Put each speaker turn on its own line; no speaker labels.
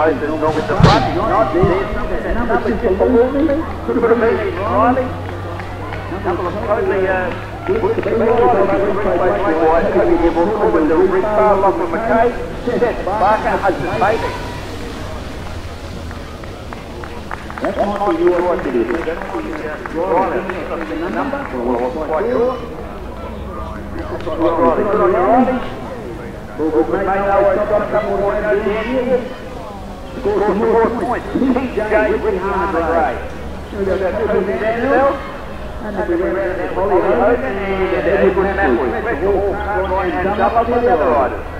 close as north at the. He's not there. Number two for Wolverine. Could have been Riley. Couple of the the the with the number? Well, you, no. Score some more points. TJ, Vandell. And if we ran and. Special Hawks, and double the.